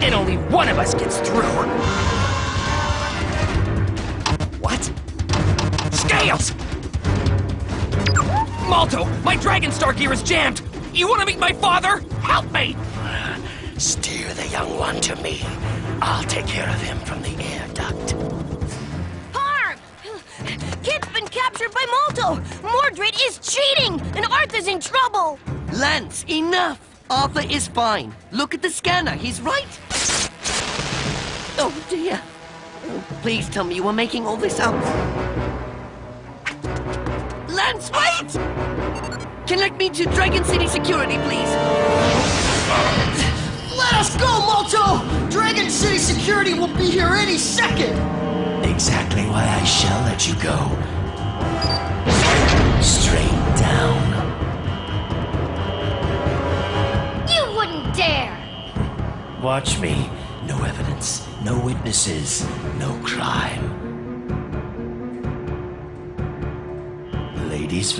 And only one of us gets through. What? Scales! Malto, my Dragon Star gear is jammed! You want to meet my father? Help me! Steer the young one to me. I'll take care of him from the air duct. Harm! Kitt's been captured by Malto! Moordryd is cheating, and Artha's in trouble! Lance, enough! Arthur is fine. Look at the scanner, he's right. Dear. Oh, please tell me you were making all this up. Lance, wait! Connect me to Dragon City Security, please. Let us go, Malto! Dragon City Security will be here any second! Exactly why I shall let you go. Straight down. You wouldn't dare! Watch me. No evidence, no witnesses, no crime. Ladies